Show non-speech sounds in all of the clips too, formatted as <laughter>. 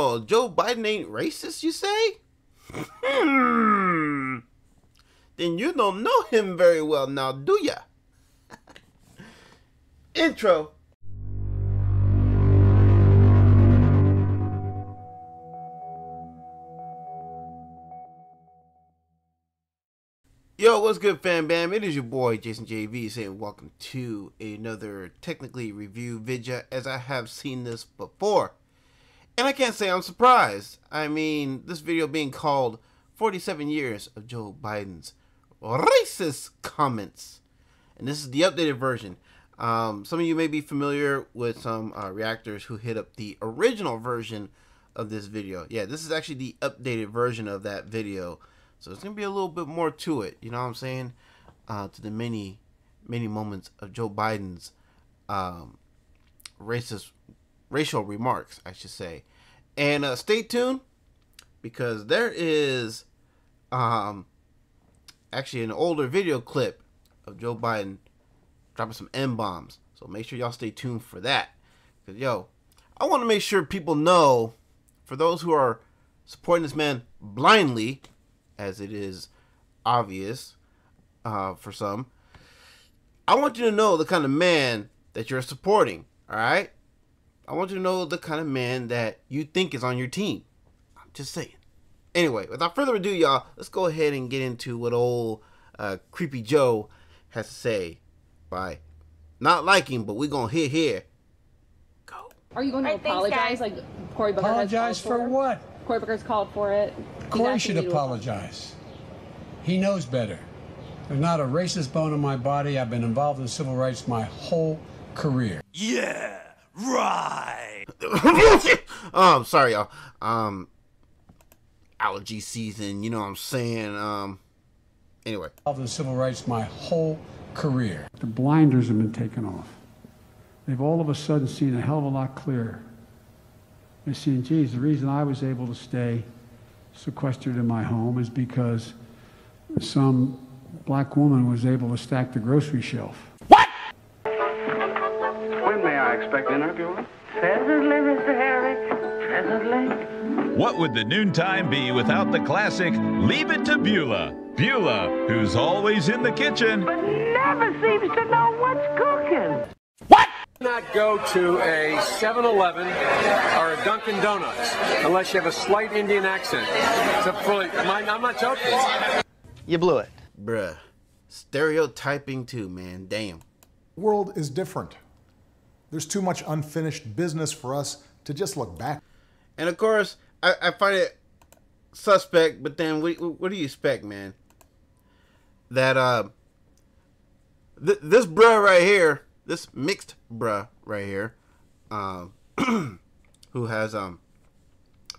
Oh, Joe Biden ain't racist, you say? Hmm. then you don't know him very well now, do ya? <laughs> Intro. Yo, what's good, fam bam? It is your boy Jason Jay V saying welcome to another technically review video as I have seen this before. And I can't say I'm surprised. I mean, this video being called 47 Years of Joe Biden's Racist Comments. And this is the updated version. Um, some of you may be familiar with some uh, reactors who hit up the original version of this video. Yeah, this is actually the updated version of that video. So it's going to be a little bit more to it, you know what I'm saying? Uh, to the many, many moments of Joe Biden's um, racist, racial remarks, I should say. And uh, stay tuned because there is um, actually an older video clip of Joe Biden dropping some M bombs. So make sure y'all stay tuned for that. Because, yo, I want to make sure people know, for those who are supporting this man blindly, as it is obvious uh, for some. I want you to know the kind of man that you're supporting, all right? I want you to know the kind of man that you think is on your team. I'm just saying. Anyway, without further ado, y'all, let's go ahead and get into what old uh, Creepy Joe has to say by not liking, but we're going to hit here. Go. Are you going to All right, thanks, apologize? guys. Like Cory Booker Apologize has called for what? Cory Booker's called for it. He's Cory should apologize. He knows better. There's not a racist bone in my body. I've been involved in civil rights my whole career. Yeah, right. <laughs> oh, I'm sorry, y'all. Um, allergy season, you know what I'm saying? Um, anyway. Involved in civil rights my whole career. The blinders have been taken off. They've all of a sudden seen a hell of a lot clearer. They're seeing, geez, the reason I was able to stay sequestered in my home is because some black woman was able to stack the grocery shelf. When may I expect dinner, Beulah? Presently, Mr. Harry. Presently. What would the noontime be without the classic Leave It to Beulah? Beulah, who's always in the kitchen. But never seems to know what's cooking. What? Not go to a 7-Eleven or a Dunkin' Donuts unless you have a slight Indian accent. It's a fully, am I, I'm not joking. You blew it. Bruh. Stereotyping too, man. Damn. world is different. There's too much unfinished business for us to just look back. And of course, I, I find it suspect, but then what, what do you expect, man? That, uh, th- this bruh right here, this mixed bruh right here, um, <clears throat> who has, um,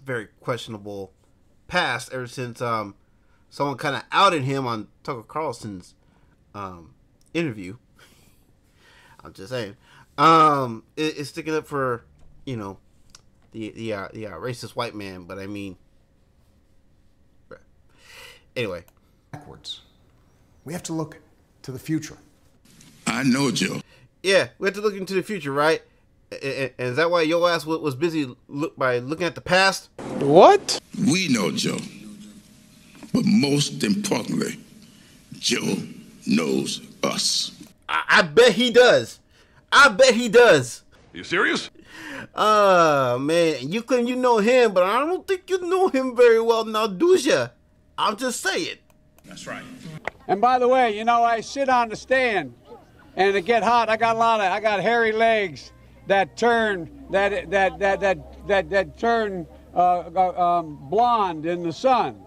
very questionable past ever since, um, someone kind of outed him on Tucker Carlson's, um, interview. <laughs> I'm just saying. Um, it, it's sticking up for, you know, the the uh, the uh, racist white man, but I mean, anyway, Backwards. We have to look to the future. I know, Joe. yeah, we have to look into the future, right? And, and- and is that why your ass was busy look by looking at the past? What? We know Joe. But most importantly, Joe knows us. I, I bet he does. I bet he does. You serious? Uh man, you claim you know him, but I don't think you know him very well now, do ya? I'm just saying. That's right. And by the way, you know, I sit on the stand and it get hot. I got a lot of, I got hairy legs that turn, that, that, that, that, that, that turn uh, uh, um, blonde in the sun.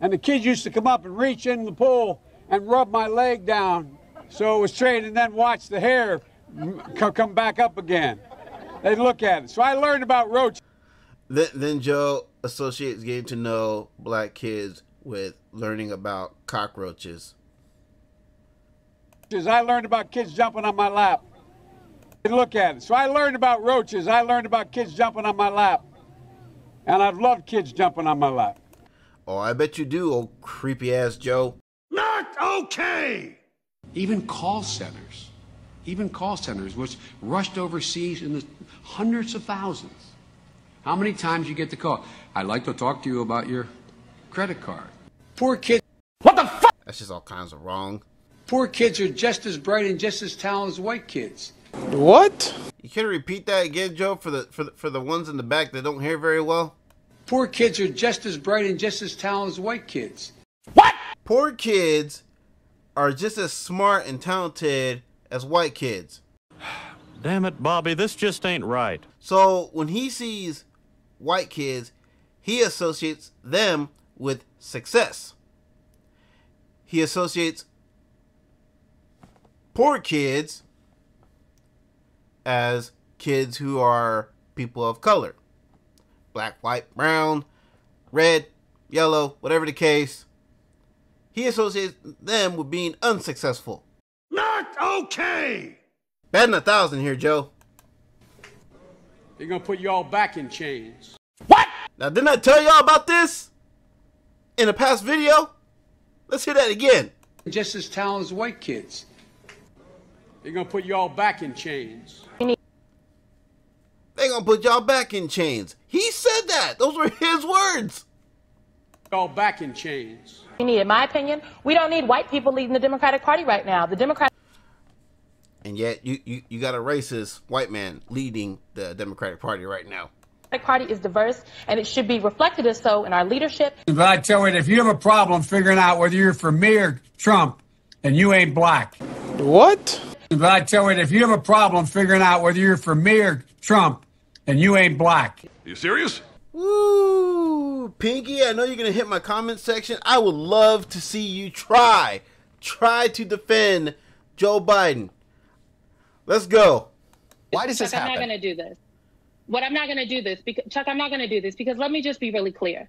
And the kids used to come up and reach in the pool and rub my leg down so it was straight and then watch the hair co- come back up again. They'd look at it. So I learned about roaches. Then, then Joe associates getting to know black kids with learning about cockroaches. I learned about kids jumping on my lap. They look at it. So I learned about roaches. I learned about kids jumping on my lap. And I've loved kids jumping on my lap. Oh, I bet you do, old creepy ass Joe. Not okay! Even call centers, even call centers, which rushed overseas in the hundreds of thousands, How many times you get the call? I'd like to talk to you about your credit card. Poor kids. What the fuck? That's just all kinds of wrong. Poor kids are just as bright and just as talented as white kids. What? You can repeat that again, Joe, for the for the, for the ones in the back that don't hear very well. Poor kids are just as bright and just as talented as white kids. What? Poor kids are just as smart and talented as white kids. Damn it, Bobby, this just ain't right. So when he sees white kids, he associates them with success. He associates poor kids as kids who are people of color black, white, brown, red, yellow, whatever the case. He associates them with being unsuccessful. Not okay! Batting a thousand here, Joe. They're gonna put you all back in chains. What? Now, didn't I tell y'all about this in a past video? Let's hear that again. Just as talented as white kids. They're gonna put you all back in chains. They're gonna put y'all back in chains. He said that. Those were his words. All back in chains. We need, in my opinion, we don't need white people leading the Democratic Party right now. The Democratic And yet, you, you, you got a racist white man leading the Democratic Party right now. Party is diverse, and it should be reflected as so in our leadership. But I tell you, if you have a problem figuring out whether you're for me or Trump, and you ain't black. What? But I tell you, if you have a problem figuring out whether you're for me or Trump, and you ain't black. You serious? Woo! Pinky, I know you're gonna hit my comment section. I would love to see you try. Try to defend Joe Biden. Let's go. Why does this Chuck, I'm not going to do this. What I'm not going to do this because Chuck, I'm not going to do this because let me just be really clear.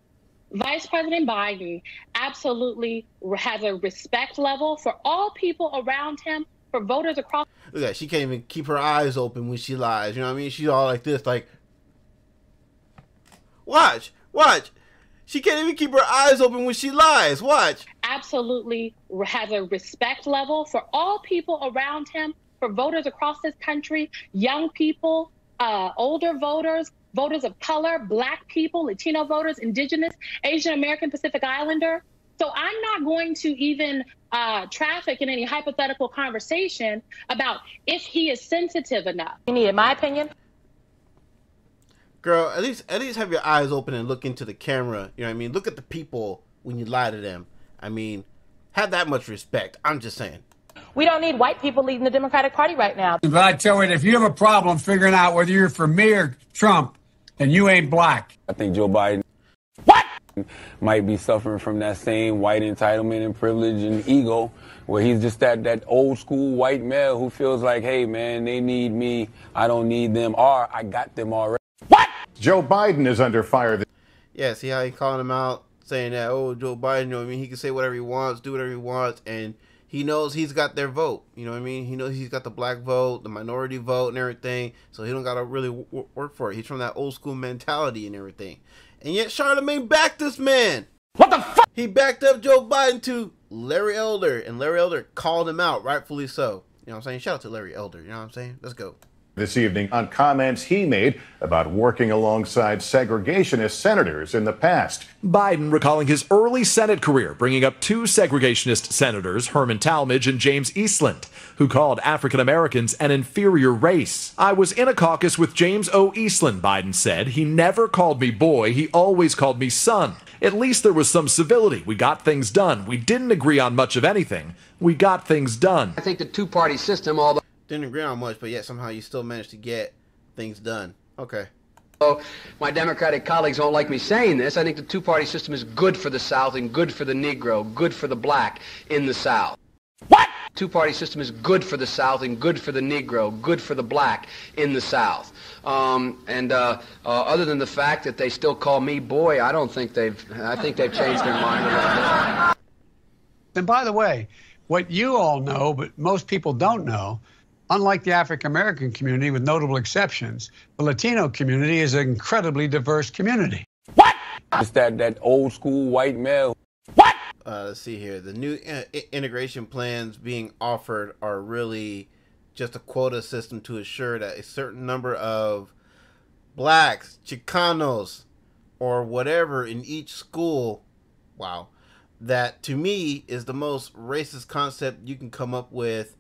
Vice President Biden absolutely has a respect level for all people around him, for voters across Look at that. She can't even keep her eyes open when she lies. You know what I mean? She's all like this, like. Watch, watch. She can't even keep her eyes open when she lies. Watch. absolutely has a respect level for all people around him, for voters across this country, young people, uh, older voters, voters of color, black people, Latino voters, indigenous, Asian American, Pacific Islander. So I'm not going to even uh, traffic in any hypothetical conversation about if he is sensitive enough. You need, In my opinion, Girl, at least at least have your eyes open and look into the camera. You know what I mean? Look at the people when you lie to them. I mean, have that much respect. I'm just saying. We don't need white people leading the Democratic Party right now. But I tell you, if you have a problem figuring out whether you're for me or Trump, and you ain't black. I think Joe Biden What? might be suffering from that same white entitlement and privilege and ego, where he's just that that old school white male who feels like, hey man, they need me, I don't need them, or I got them already. What? Joe Biden is under fire. Yeah, see how he calling him out, saying that, oh, Joe Biden, you know what I mean? He can say whatever he wants, do whatever he wants, and he knows he's got their vote. You know what I mean? He knows he's got the black vote, the minority vote, and everything, so he don't got to really w- work for it. He's from that old school mentality and everything. And yet Charlemagne backed this man. What the fuck? He backed up Joe Biden to Larry Elder, and Larry Elder called him out, rightfully so. You know what I'm saying? Shout out to Larry Elder. You know what I'm saying? Let's go. This evening on comments he made about working alongside segregationist senators in the past. Biden recalling his early Senate career, bringing up two segregationist senators, Herman Talmadge and James Eastland, who called African Americans an inferior race. I was in a caucus with James O. Eastland, Biden said. He never called me boy, he always called me son. At least there was some civility. We got things done. We didn't agree on much of anything. We got things done. I think the two party system, although Didn't agree on much, but yet somehow you still managed to get things done. Okay. my Democratic colleagues don't like me saying this, I think the two party system is good for the South and good for the Negro, good for the black in the South. What? Two party system is good for the South and good for the Negro, good for the black in the South. Um, and uh, uh, other than the fact that they still call me boy, I don't think they've. I think they've changed their mind a little. And by the way, what you all know, but most people don't know, unlike the African American community, with notable exceptions, the Latino community is an incredibly diverse community. Just that that old school white male What? Uh, let's see here. The new i- i- integration plans being offered are really just a quota system to assure that a certain number of blacks, Chicanos, or whatever in each school. Wow. That to me is the most racist concept you can come up with.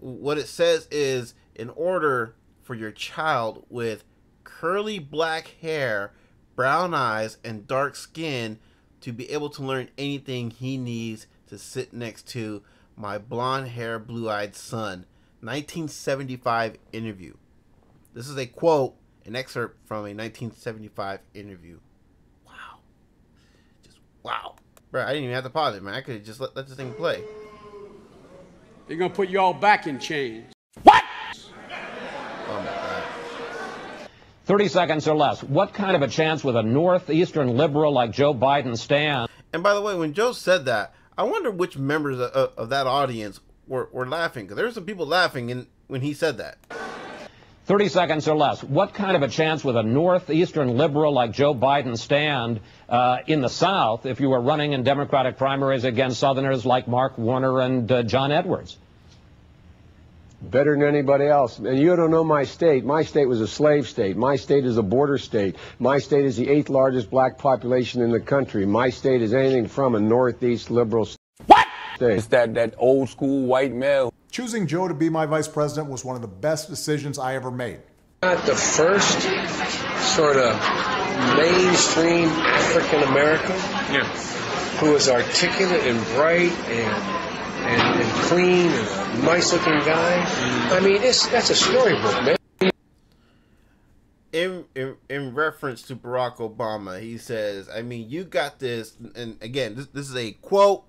What it says is in order for your child with curly black hair, brown eyes, and dark skin to be able to learn anything he needs to sit next to my blonde hair, blue eyed son. 1975 interview. This is a quote, an excerpt from a 1975 interview. Wow. Just wow. Bro, I didn't even have to pause it, man. I could just let, let this thing play. They're gonna put you all back in chains. Oh my God. 30 seconds or less. What kind of a chance with a northeastern liberal like Joe Biden stand? And by the way, when Joe said that, I wonder which members of, of that audience were, were laughing. Because there were some people laughing in, when he said that. 30 seconds or less. What kind of a chance would a northeastern liberal like Joe Biden stand uh, in the South if you were running in Democratic primaries against Southerners like Mark Warner and uh, John Edwards? better than anybody else. And you don't know my state. My state was a slave state. My state is a border state. My state is the eighth largest black population in the country. My state is anything from a northeast liberal state. What? It's that, that old school white male. Choosing Joe to be my vice president was one of the best decisions I ever made. Not the first sort of mainstream African American yeah. who is articulate and bright and and, and clean and a nice looking guy. I mean, it's that's a storybook, man. In, in in reference to Barack Obama, he says, "I mean, you got this." And again, this this is a quote.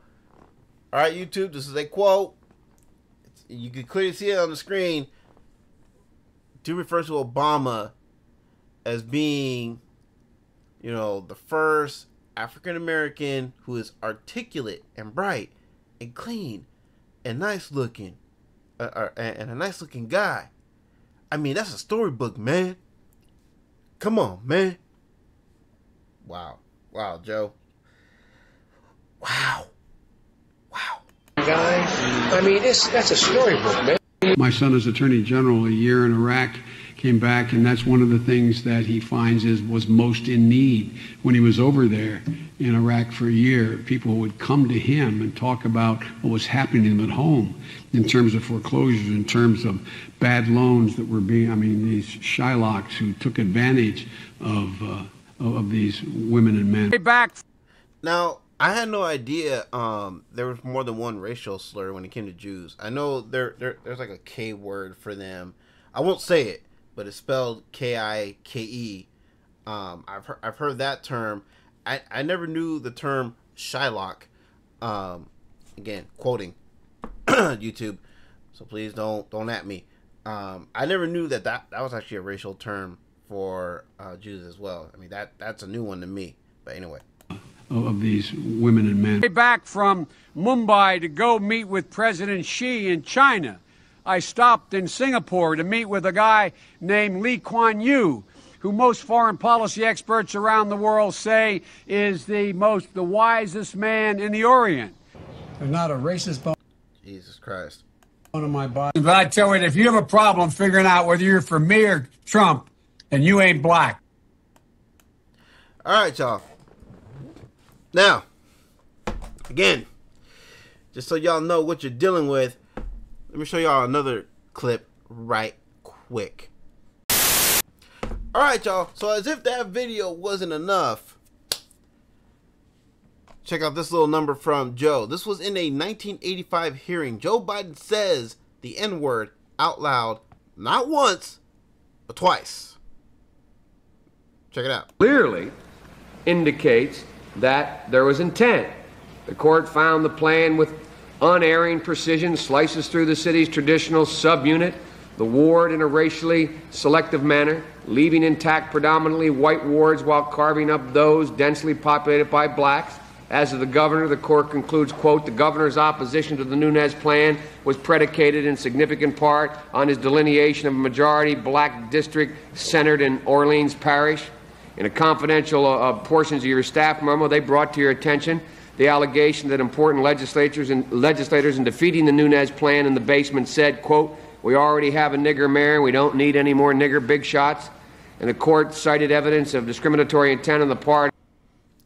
All right, YouTube, this is a quote. You can clearly see it on the screen. To refer to Obama as being, you know, the first African American who is articulate and bright and clean and nice looking, uh, uh, and a nice looking guy. I mean, that's a storybook, man. Come on, man. Wow. Wow, Joe. Wow. Guy. I mean, it's that's a storybook, man. My son is Attorney General a year in Iraq, came back, and that's one of the things that he finds is was most in need when he was over there in Iraq for a year. People would come to him and talk about what was happening to them at home in terms of foreclosures, in terms of bad loans that were being, I mean, these Shylocks who took advantage of, uh, of, of these women and men. back. Now, I had no idea um, there was more than one racial slur when it came to Jews. I know there, there there's like a K word for them. I won't say it, but it's spelled K I K E. Um, I've heard, I've heard that term. I, I never knew the term Shylock. Um, again, quoting <coughs> YouTube, so please don't don't at me. Um, I never knew that, that that was actually a racial term for uh, Jews as well. I mean that that's a new one to me. But anyway. Of, of these women and men. Way back from Mumbai to go meet with President Xi in China. I stopped in Singapore to meet with a guy named Lee Kuan Yew, who most foreign policy experts around the world say is the most the wisest man in the Orient. There's not a racist bone Jesus Christ. in my body. But I tell you, if you have a problem figuring out whether you're for me or Trump, and you ain't black. All right, y'all. Now, again, just so y'all know what you're dealing with, let me show y'all another clip right quick. All right, y'all. So as if that video wasn't enough, check out this little number from Joe. This was in a 1985 hearing. Joe Biden says the N-word out loud, not once, but twice. Check it out. clearly indicates that there was intent. The court found the plan with unerring precision slices through the city's traditional subunit, the ward in a racially selective manner, leaving intact predominantly white wards while carving up those densely populated by blacks. As of the governor, the court concludes, quote, the governor's opposition to the Nunez plan was predicated in significant part on his delineation of a majority black district centered in Orleans Parish. In a confidential uh, uh, portions of your staff memo, they brought to your attention the allegation that important legislators and legislators in defeating the Nunez plan in the basement said, quote, we already have a nigger mayor and we don't need any more nigger big shots. and the court cited evidence of discriminatory intent on the part.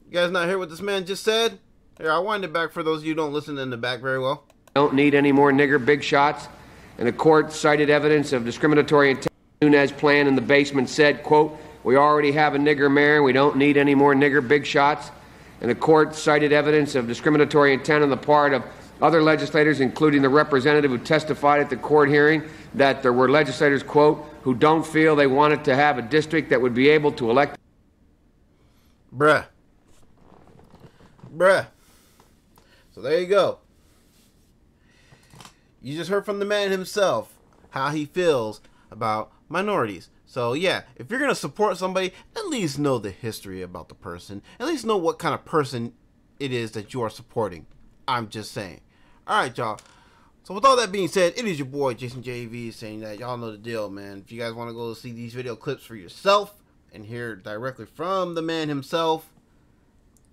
You guys not hear what this man just said? Here, I'll wind it back for those of you who don't listen in the back very well. Don't need any more nigger big shots, and the court cited evidence of discriminatory intent. Nunez plan in the basement said, quote, we already have a nigger mayor, we don't need any more nigger big shots. And the court cited evidence of discriminatory intent on the part of other legislators, including the representative who testified at the court hearing, that there were legislators, quote, who don't feel they wanted to have a district that would be able to elect. Bruh. Bruh. So there you go. You just heard from the man himself how he feels about minorities. So yeah, if you're gonna support somebody, at least know the history about the person. At least know what kind of person it is that you are supporting. I'm just saying. Alright, y'all. So with all that being said, it is your boy Jason Jay V saying that y'all know the deal, man. If you guys want to go see these video clips for yourself and hear directly from the man himself,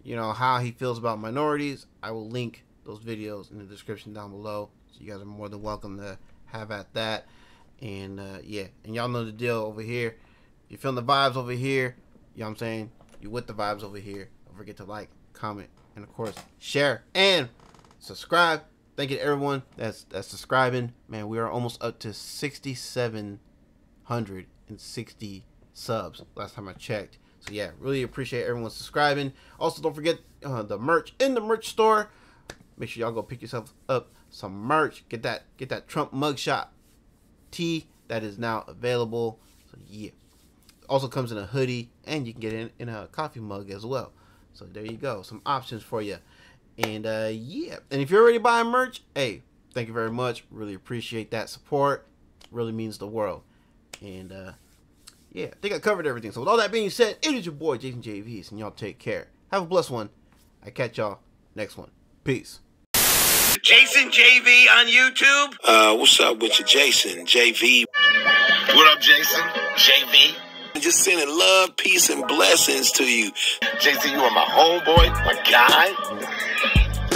you know, how he feels about minorities, I will link those videos in the description down below. So you guys are more than welcome to have at that. And uh, yeah, and y'all know the deal over here. You feeling the vibes over here, you know what I'm saying? You with the vibes over here. Don't forget to like, comment, and of course, share and subscribe. Thank you to everyone that's that's subscribing. Man, we are almost up to 6,760 subs last time I checked. So yeah, really appreciate everyone subscribing. Also, don't forget uh, the merch in the merch store. Make sure y'all go pick yourself up some merch. Get that get that Trump mugshot tee that is now available. So yeah, also comes in a hoodie and you can get it in, in a coffee mug as well. So there you go, some options for you. And uh, yeah, and if you're already buying merch, hey, thank you very much. Really appreciate that support. Really means the world. And uh, yeah, I think I covered everything. So with all that being said, it is your boy Jason JVs, and y'all take care. Have a blessed one. I catch y'all next one. Peace. Jason Jay V on YouTube. Uh, what's up with you, Jason? JV. What up, Jason? JV. Just sending love, peace, and blessings to you. Jason, you are my homeboy, my guy.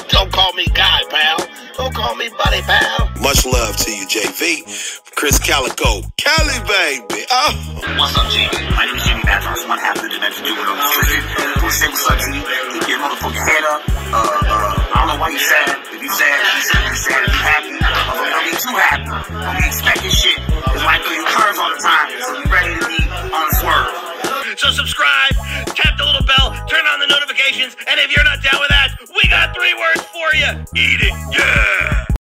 Don't call me guy, pal. Don't call me buddy, pal. Much love to you, JV. Chris Calico. Cali, baby. Oh. What's up, JV? My name is Jimmy Matros. I'm happy to to do it on the street. Who say what's up to you? Keep your motherfucking head up. Uh, uh, I don't know why you sad. If you sad, you sad, you sad, if you happy. Although don't get too happy. Don't be expecting shit. It's like throw you curves all the time. So you ready to be on the swerve. So subscribe, tap the little bell, turn on the notifications, and if you're not down with that, we got three words for you. Eat it, yeah!